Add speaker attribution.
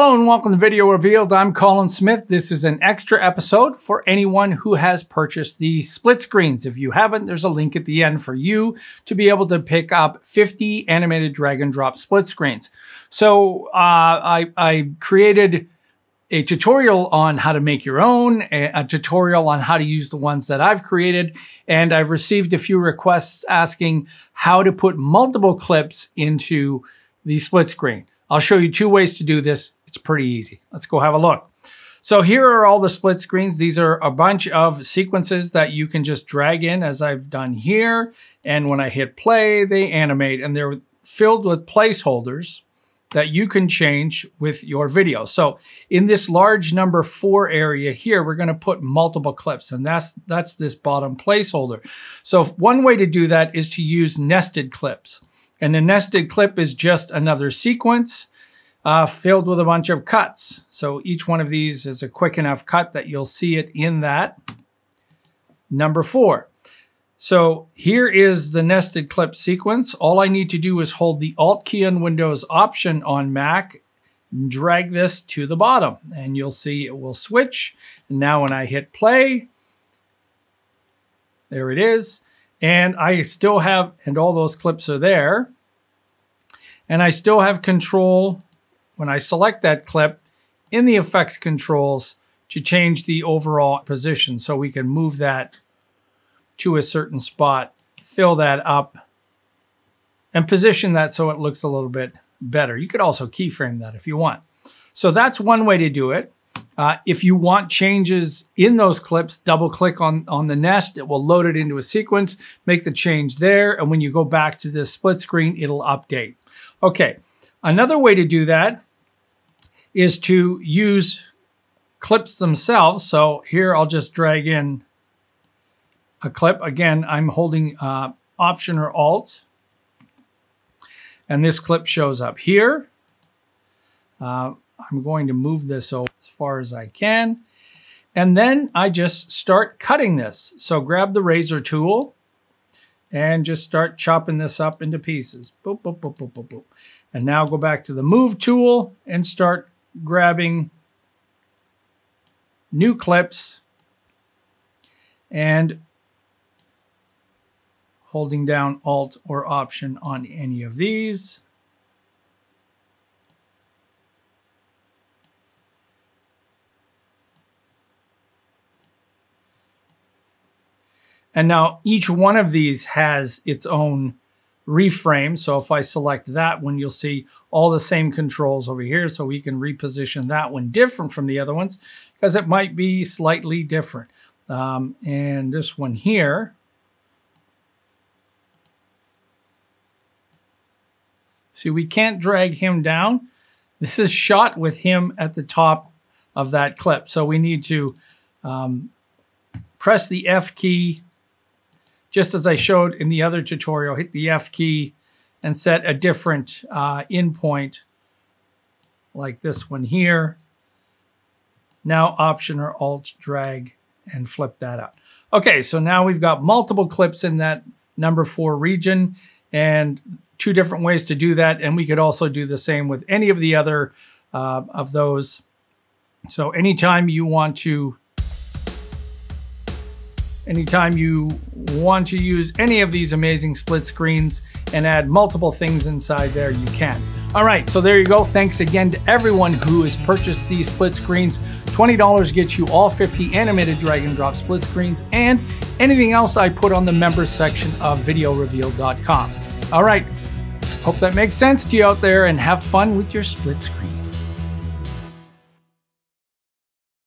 Speaker 1: Hello and welcome to Video Revealed. I'm Colin Smith. This is an extra episode for anyone who has purchased the split screens. If you haven't, there's a link at the end for you to be able to pick up 50 animated drag and drop split screens. So uh, I, I created a tutorial on how to make your own, a, a, tutorial on how to use the ones that I've created, and I've received a few requests asking how to put multiple clips into the split screen. I'll show you two ways to do this it's pretty easy. Let's go have a look. So here are all the split screens. These are a bunch of sequences that you can just drag in as I've done here. And when I hit play, they animate and they're filled with placeholders that you can change with your video. So in this large number four area here, we're gonna put multiple clips and that's, that's this bottom placeholder. So one way to do that is to use nested clips. And the nested clip is just another sequence uh, filled with a bunch of cuts. So each one of these is a quick enough cut that you'll see it in that. Number four. So here is the nested clip sequence. All I need to do is hold the Alt key on Windows, Option on Mac, drag this to the bottom, and you'll see it will switch. And now when I hit play, there it is. And I still have, and all those clips are there. And I still have control when I select that clip in the effects controls to change the overall position so we can move that to a certain spot, fill that up, and position that so it looks a little bit better. You could also keyframe that if you want. So that's one way to do it. Uh, if you want changes in those clips, double click on, on the nest. It will load it into a sequence, make the change there. And when you go back to the split screen, it'll update. Okay, another way to do that is to use clips themselves. So here I'll just drag in a clip. Again, I'm holding uh, Option or Alt. And this clip shows up here. Uh, I'm going to move this over as far as I can. And then I just start cutting this. So grab the razor tool and just start chopping this up into pieces. Boop, boop, boop, boop, boop, boop. And now go back to the move tool and start grabbing new clips and holding down Alt or Option on any of these. And now each one of these has its own reframe. So if I select that one, you'll see all the same controls over here. So we can reposition that one different from the other ones because it might be slightly different. Um, and this one here, see, we can't drag him down. This is shot with him at the top of that clip. So we need to um, press the F key just as I showed in the other tutorial, hit the F key and set a different uh, in point like this one here. Now Option or Alt drag and flip that out. Okay, so now we've got multiple clips in that number four region and two different ways to do that. And we could also do the same with any of the other uh, of those. So anytime you want to Anytime you want to use any of these amazing split screens and add multiple things inside there, you can. All right, so there you go. Thanks again to everyone who has purchased these split screens. $20 gets you all 50 animated drag and drop split screens and anything else I put on the members section of videorevealed.com. All right, hope that makes sense to you out there and have fun with your split screen.